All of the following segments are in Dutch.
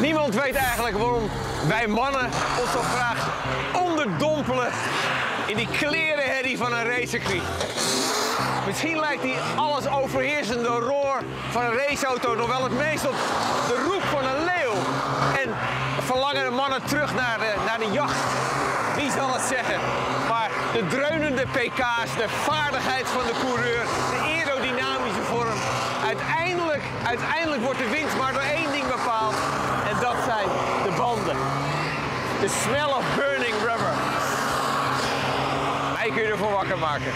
Niemand weet eigenlijk waarom wij mannen ons zo graag onderdompelen in die klerenherrie van een racecircuit. Misschien lijkt die alles overheersende roar van een raceauto nog wel het meest op de roep van een leeuw. En verlangen de mannen terug naar de, naar de jacht. Wie zal het zeggen? Maar de dreunende pk's, de vaardigheid van de coureur, de aerodynamische vorm. Uiteindelijk, uiteindelijk wordt de winst maar door één ding bepaald. En dat zijn de banden. De smell of burning rubber. Hij kun je ervoor wakker maken.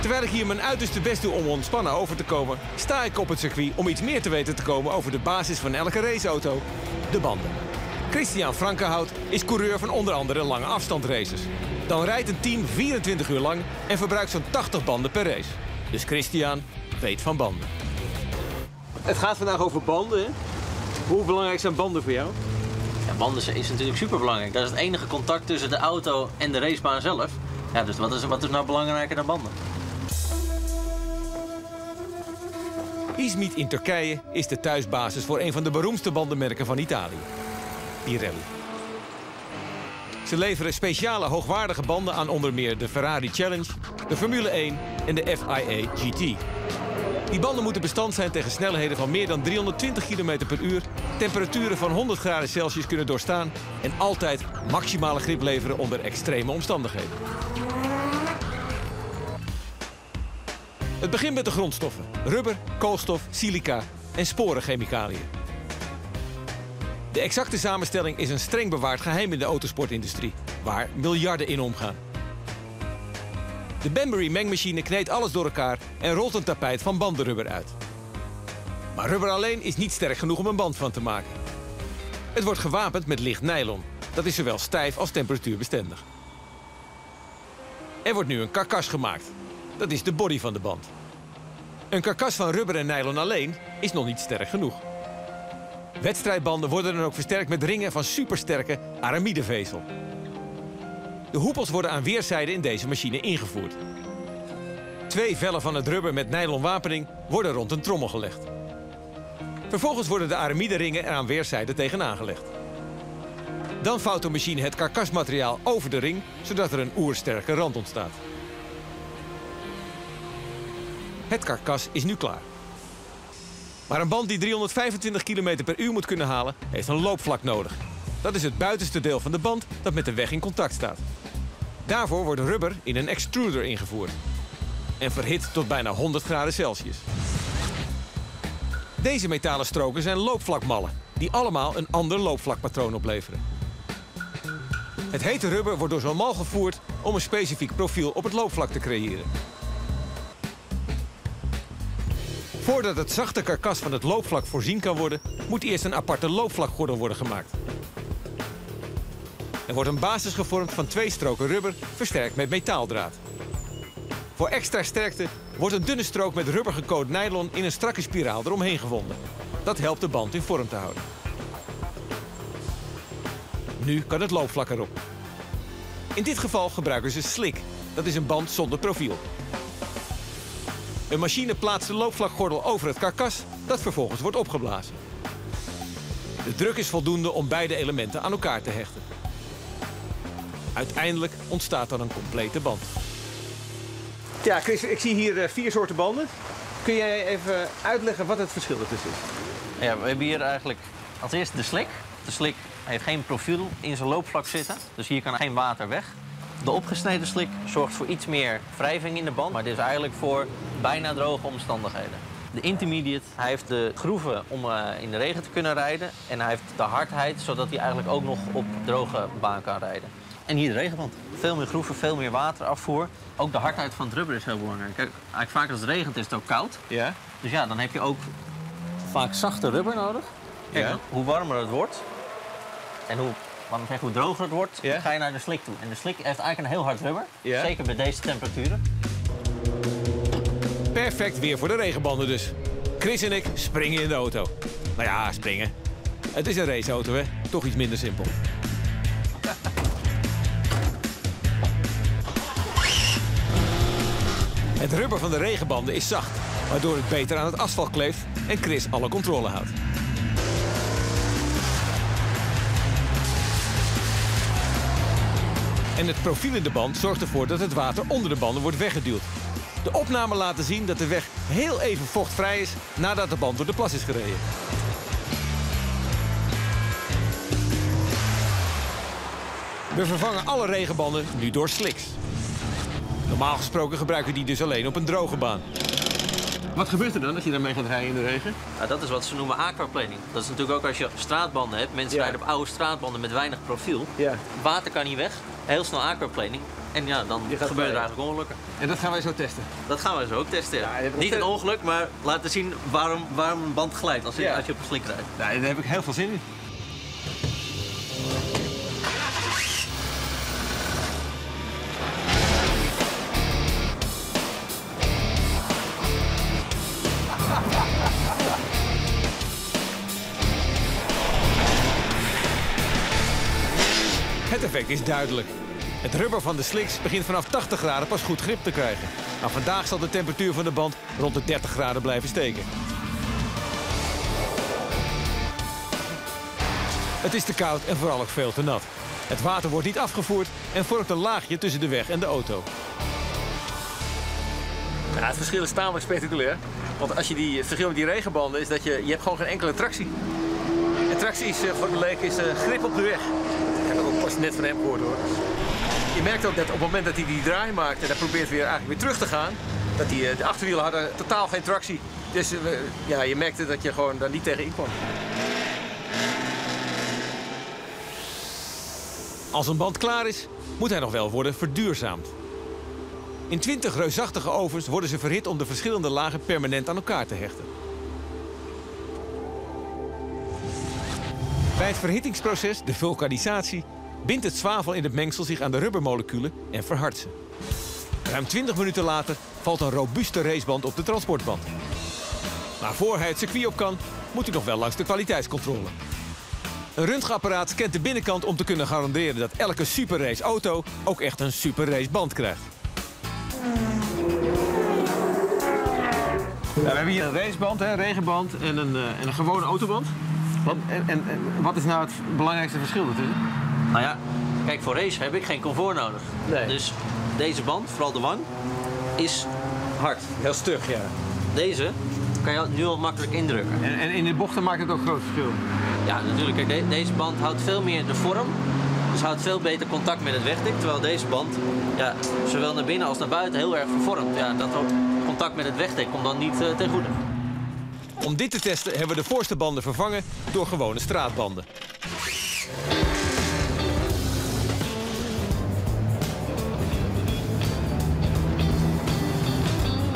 Terwijl ik hier mijn uiterste best doe om ontspannen over te komen, sta ik op het circuit om iets meer te weten te komen over de basis van elke raceauto: de banden. Christian Frankenhout is coureur van onder andere lange afstandsraces. Dan rijdt een team 24 uur lang en verbruikt zo'n 80 banden per race. Dus Christian weet van banden. Het gaat vandaag over banden. Hè? Hoe belangrijk zijn banden voor jou? Ja, banden is natuurlijk superbelangrijk. Dat is het enige contact tussen de auto en de racebaan zelf. Ja, dus wat is, wat is nou belangrijker dan banden? Izmit in Turkije is de thuisbasis voor een van de beroemdste bandenmerken van Italië. Pirelli. Ze leveren speciale hoogwaardige banden aan onder meer de Ferrari Challenge, de Formule 1 en de FIA GT. Die banden moeten bestand zijn tegen snelheden van meer dan 320 km per uur, temperaturen van 100 graden Celsius kunnen doorstaan en altijd maximale grip leveren onder extreme omstandigheden. Het begint met de grondstoffen: rubber, koolstof, silica en sporenchemicaliën. De exacte samenstelling is een streng bewaard geheim in de autosportindustrie, waar miljarden in omgaan. De Banbury mengmachine kneedt alles door elkaar en rolt een tapijt van bandenrubber uit. Maar rubber alleen is niet sterk genoeg om een band van te maken. Het wordt gewapend met licht nylon. Dat is zowel stijf als temperatuurbestendig. Er wordt nu een karkas gemaakt. Dat is de body van de band. Een karkas van rubber en nylon alleen is nog niet sterk genoeg. Wedstrijdbanden worden dan ook versterkt met ringen van supersterke aramidevezel. De hoepels worden aan weerszijden in deze machine ingevoerd. Twee vellen van het rubber met nylon wapening worden rond een trommel gelegd. Vervolgens worden de aramideringen er aan weerszijden tegenaan gelegd. Dan vouwt de machine het karkasmateriaal over de ring, zodat er een oersterke rand ontstaat. Het karkas is nu klaar. Maar een band die 325 km per uur moet kunnen halen, heeft een loopvlak nodig. Dat is het buitenste deel van de band dat met de weg in contact staat. Daarvoor wordt rubber in een extruder ingevoerd. En verhit tot bijna 100 graden Celsius. Deze metalen stroken zijn loopvlakmallen, die allemaal een ander loopvlakpatroon opleveren. Het hete rubber wordt door zo'n mal gevoerd om een specifiek profiel op het loopvlak te creëren. Voordat het zachte karkas van het loopvlak voorzien kan worden, moet eerst een aparte loopvlakgordel worden gemaakt. Er wordt een basis gevormd van twee stroken rubber, versterkt met metaaldraad. Voor extra sterkte wordt een dunne strook met rubber gecoat nylon in een strakke spiraal eromheen gewonden. Dat helpt de band in vorm te houden. Nu kan het loopvlak erop. In dit geval gebruiken ze slick. Dat is een band zonder profiel. Een machine plaatst de loopvlakgordel over het karkas, dat vervolgens wordt opgeblazen. De druk is voldoende om beide elementen aan elkaar te hechten. Uiteindelijk ontstaat dan een complete band. Ja, Chris, ik zie hier eh, vier soorten banden. Kun jij even uitleggen wat het verschil ertussen is? Ja, we hebben hier eigenlijk als eerste de slik. De slik heeft geen profiel in zijn loopvlak zitten, dus hier kan geen water weg. De opgesneden slik zorgt voor iets meer wrijving in de band, maar dit is eigenlijk voor bijna droge omstandigheden. De intermediate, hij heeft de groeven om uh, in de regen te kunnen rijden en hij heeft de hardheid zodat hij eigenlijk ook nog op droge baan kan rijden. En hier de regenband. Veel meer groeven, veel meer waterafvoer. Ook de hardheid van het rubber is heel belangrijk. Kijk, eigenlijk vaak als het regent is het ook koud. Ja. Dus ja, dan heb je ook vaak zachte rubber nodig. Kijk, Ja. hoe warmer het wordt en hoe, ik, hoe droger het wordt, Ja. ga je naar de slik toe. En de slik heeft eigenlijk een heel hard rubber. Ja. Zeker bij deze temperaturen. Perfect weer voor de regenbanden dus. Chris en ik springen in de auto. Nou ja, springen. Het is een raceauto, hè? Toch iets minder simpel. Het rubber van de regenbanden is zacht, waardoor het beter aan het asfalt kleeft en Chris alle controle houdt. En het profiel in de band zorgt ervoor dat het water onder de banden wordt weggeduwd. De opnamen laten zien dat de weg heel even vochtvrij is nadat de band door de plas is gereden. We vervangen alle regenbanden nu door slicks. Normaal gesproken gebruiken die dus alleen op een droge baan. Wat gebeurt er dan als je daarmee gaat rijden in de regen? Nou, dat is wat ze noemen aquaplaning. Dat is natuurlijk ook als je straatbanden hebt. Mensen Ja. rijden op oude straatbanden met weinig profiel. Ja. Water kan niet weg. Heel snel aquaplaning. En ja, dan gebeuren er eigenlijk ongelukken. En dat gaan wij zo testen. Dat gaan we zo ook testen. ja. Ja, niet een ongeluk, maar laten zien waarom, waarom een band glijdt als je, Ja. als je op een slik rijdt. Daar heb ik heel veel zin in. Effect is duidelijk. Het rubber van de slicks begint vanaf 80 graden pas goed grip te krijgen. Maar vandaag zal de temperatuur van de band rond de 30 graden blijven steken. Het is te koud en vooral ook veel te nat. Het water wordt niet afgevoerd en vormt een laagje tussen de weg en de auto. Ja, het verschil is tamelijk spectaculair. Want als je die, het verschil met die regenbanden is dat je, je hebt gewoon geen enkele tractie. En tractie is eh, voor de leek is eh, grip op de weg. Ik heb dat ook pas net van hem gehoord hoor. Je merkt ook dat op het moment dat hij die draai maakt en hij probeert weer eigenlijk weer terug te gaan, dat die, eh, de achterwielen hadden totaal geen tractie. Dus ja, je merkte dat je gewoon daar niet tegen in kwam. Als een band klaar is, moet hij nog wel worden verduurzaamd. In 20 reusachtige ovens worden ze verhit om de verschillende lagen permanent aan elkaar te hechten. Bij het verhittingsproces, de vulkanisatie, bindt het zwavel in het mengsel zich aan de rubbermoleculen en verhardt ze. Ruim 20 minuten later valt een robuuste raceband op de transportband. Maar voor hij het circuit op kan, moet hij nog wel langs de kwaliteitscontrole. Een röntgenapparaat scant de binnenkant om te kunnen garanderen dat elke superrace auto ook echt een superrace band krijgt. we hebben hier een raceband, een regenband en een, eh, en een gewone autoband. En, en, en, en wat is nou het belangrijkste verschil ertussen? Nou ja, kijk, voor race heb ik geen comfort nodig. Nee. Dus deze band, vooral de wang, is hard. Heel stug, ja. Deze kan je nu al makkelijk indrukken. En, en in de bochten maakt het ook groot verschil. Ja, natuurlijk. Kijk, de- deze band houdt veel meer de vorm. Dus houdt veel beter contact met het wegdek. Terwijl deze band, ja, zowel naar binnen als naar buiten, heel erg vervormt. Ja, dat contact met het wegdek komt dan niet eh, ten goede. Om dit te testen hebben we de voorste banden vervangen door gewone straatbanden.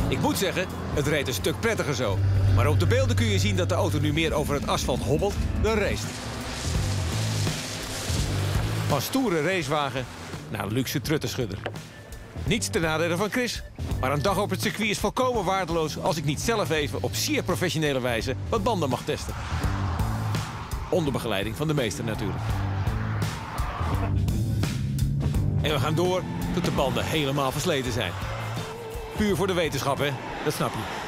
Ik moet zeggen, het reed een stuk prettiger zo. Maar op de beelden kun je zien dat de auto nu meer over het asfalt hobbelt dan race. Van stoere racewagen naar luxe truttenschudder. Niets ten nadele van Chris. Maar een dag op het circuit is volkomen waardeloos als ik niet zelf even op zeer professionele wijze wat banden mag testen. Onder begeleiding van de meester natuurlijk. En we gaan door tot de banden helemaal versleten zijn. Puur voor de wetenschap, hè? Dat snap je.